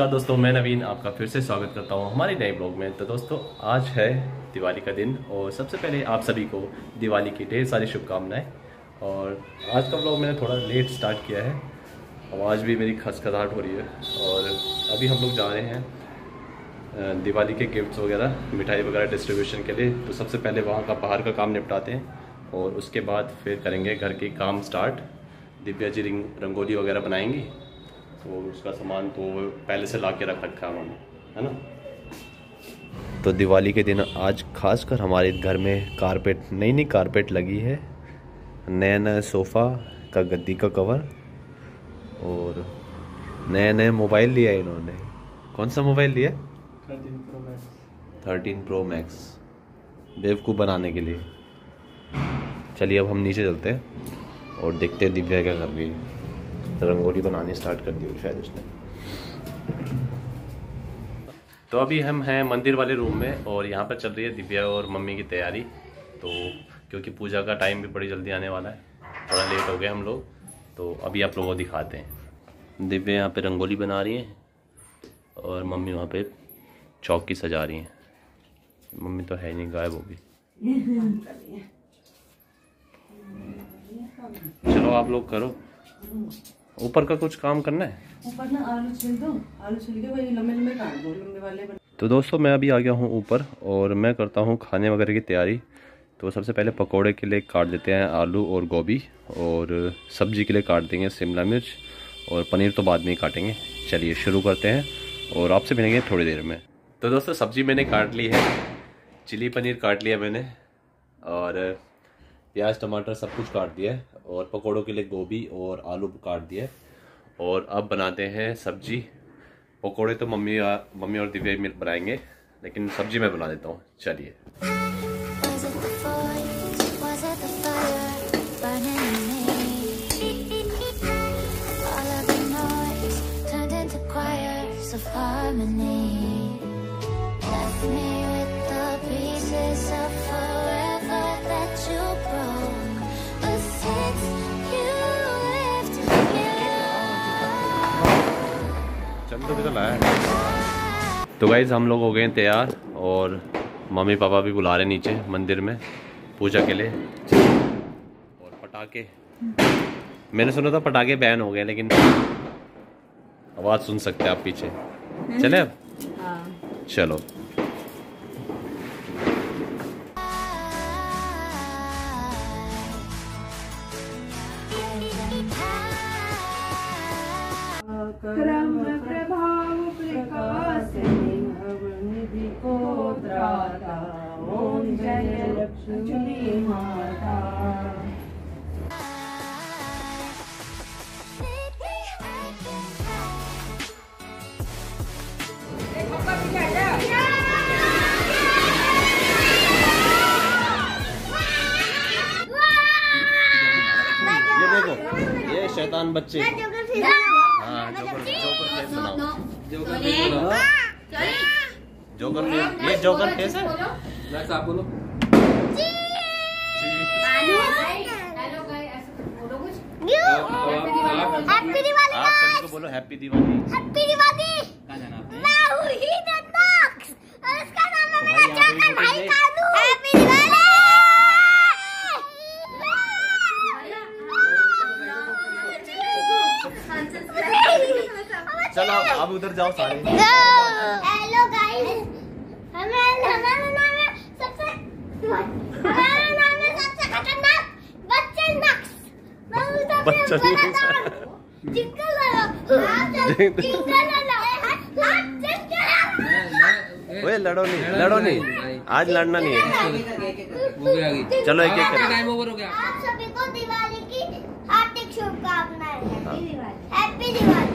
नमस्कार दोस्तों, मैं नवीन आपका फिर से स्वागत करता हूँ हमारे नए ब्लॉग में। तो दोस्तों, आज है दिवाली का दिन और सबसे पहले आप सभी को दिवाली की ढेर सारी शुभकामनाएँ। और आज का ब्लॉग मैंने थोड़ा लेट स्टार्ट किया है। आवाज़ भी मेरी खसखसाहट हो रही है और अभी हम लोग जा रहे हैं दिवाली के गिफ्ट्स वगैरह, मिठाई वगैरह डिस्ट्रीब्यूशन के लिए। तो सबसे पहले वहाँ का बाहर का काम निपटाते हैं और उसके बाद फिर करेंगे घर के काम स्टार्ट दिव्या जी रंगोली वगैरह बनाएँगी। तो उसका सामान तो पहले से ला के रख रखा है उन्होंने है ना? तो दिवाली के दिन आज खासकर हमारे घर में कारपेट नई नई कारपेट लगी है। नया नया सोफ़ा का गद्दी का कवर और नया नया मोबाइल लिया है इन्होंने। कौन सा मोबाइल लिया? थर्टीन प्रो मैक्स बेवकूफ़ बनाने के लिए। चलिए अब हम नीचे चलते हैं और देखते हैं दिव्या क्या कर रही है। रंगोली बनानी स्टार्ट कर दी होगी शायद उसने। तो अभी हम हैं मंदिर वाले रूम में और यहाँ पर चल रही है दिव्या और मम्मी की तैयारी। तो क्योंकि पूजा का टाइम भी बड़ी जल्दी आने वाला है, थोड़ा लेट हो गए हम लोग तो अभी आप लोगों को दिखाते हैं। दिव्या यहाँ पे रंगोली बना रही हैं और मम्मी वहाँ पे चौकी सजा रही हैं। मम्मी तो है नहीं, गायब होगी चलो आप लोग करो। ऊपर का कुछ काम करना है? ऊपर ना आलू छिल दो आलू छिल के वही लंबे लंबे काट दो लंबे वाले तो दोस्तों मैं अभी आ गया हूँ ऊपर और मैं करता हूँ खाने वगैरह की तैयारी। तो सबसे पहले पकोड़े के लिए काट देते हैं आलू और गोभी और सब्ज़ी के लिए काट देंगे शिमला मिर्च और पनीर तो बाद में ही काटेंगे। चलिए शुरू करते हैं और आपसे मिलेंगे थोड़ी देर में। तो दोस्तों सब्ज़ी मैंने काट ली है चिली पनीर काट लिया मैंने और प्याज, टमाटर सब कुछ काट दिया है और पकोड़ों के लिए गोभी और आलू काट दिया है। और अब बनाते हैं सब्ज़ी। पकोड़े तो मम्मी मम्मी और दिव्या मिल बनाएँगे, लेकिन सब्ज़ी मैं बना देता हूँ। चलिए। चल तो निकल आया तो गाइज़ हम लोग हो गए तैयार और मम्मी पापा भी बुला रहे नीचे मंदिर में पूजा के लिए। और पटाखे। मैंने सुना था पटाखे बैन हो गए लेकिन आवाज़ सुन सकते हैं आप पीछे। चले अब? चलो। देखो बच्चे। हाँ जोकर जोकर फेस बनाओ। जोकर फेस ये जोकर फेस है। आप सभी को बोलो हैप्पी दिवाली हैप्पी दिवाली मैं हूँ ही दंडक्स और इसका नाम है मेरा जोकर भाई कानू हैप्पी दिवाली अब उधर जाओ सारे। हेलो गाइस हमें हमारा नाम है सबसे हमारा नाम है सबसे खतरनाक नक्स। जिंगल जिंगल ओए लड़ो नहीं लड़ो नहीं। आज लड़ना नहीं है। चलो एक एक आप सभी को दिवाली की हार्दिक शुभकामनाएँ। हैप्पी दिवाली।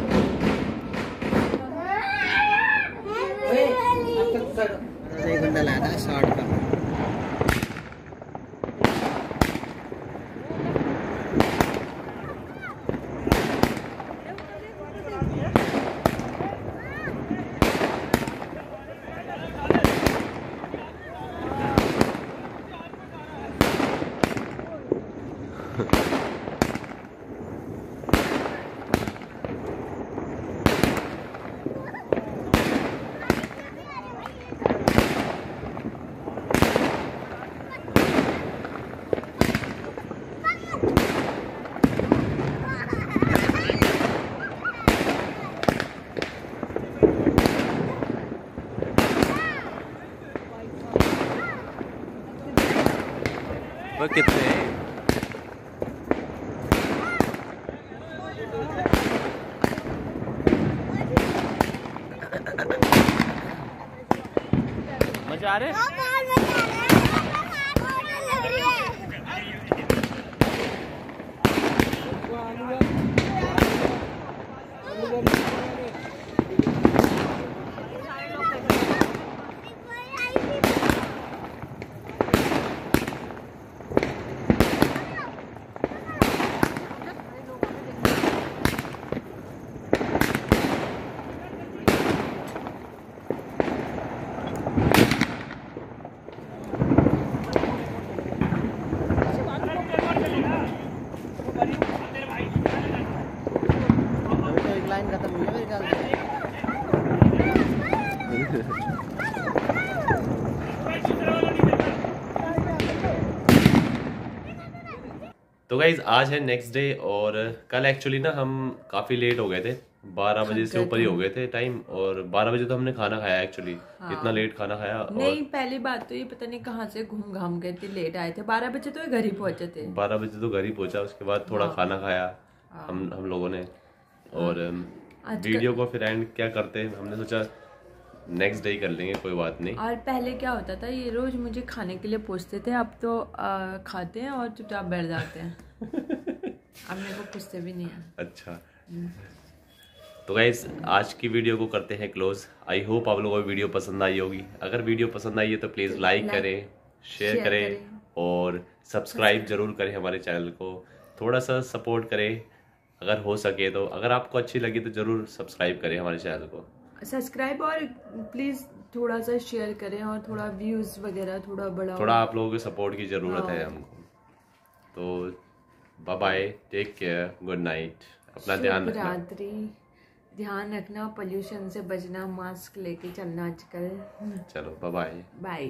तो कितने मज़ा आ रहे अभी तो गाइज़ आज है नेक्स्ट डे और कल एक्चुअली ना हम काफ़ी लेट हो गए थे। बारह बजे से ऊपर ही हो गए थे टाइम और बारह बजे तो हमने खाना खाया एक्चुअली हाँ। इतना लेट खाना खाया और नहीं पहली बात तो ये पता नहीं कहाँ से घूम घाम गए थे लेट आए थे। बारह बजे तो घर ही पहुँचे थे। बारह बजे तो घर ही पहुँचा उसके बाद थोड़ा हाँ। खाना खाया हाँ। हम हम लोगों ने। और वीडियो को फिर एंड क्या करते हैं? हमने सोचा नेक्स्ट डे कर लेंगे कोई बात नहीं। और पहले क्या होता था ये रोज मुझे खाने के लिए पूछते थे अब तो आ, खाते हैं और चुपचाप बैठ जाते हैं। अब मेरे को पूछते भी नहीं है। अच्छा। तो गाइज़ आज की वीडियो को करते हैं क्लोज आई होप आप लोगों को वीडियो पसंद आई होगी। अगर वीडियो पसंद आई है तो प्लीज़ लाइक करें शेयर करें। और सब्सक्राइब ज़रूर करें हमारे चैनल को। थोड़ा सा सपोर्ट करें अगर हो सके तो। अगर आपको अच्छी लगी तो ज़रूर सब्सक्राइब करें हमारे चैनल को। सब्सक्राइब और प्लीज़ थोड़ा सा शेयर करें और थोड़ा व्यूज़ वगैरह थोड़ा बड़ा थोड़ा आप लोगों के सपोर्ट की ज़रूरत है हाँ। हमको। तो bye bye take care good night अपना ध्यान रखना। रात्रि। ध्यान रखना पोल्यूशन से बचना मास्क लेके चलना आजकल। चलो बाय बाय बाय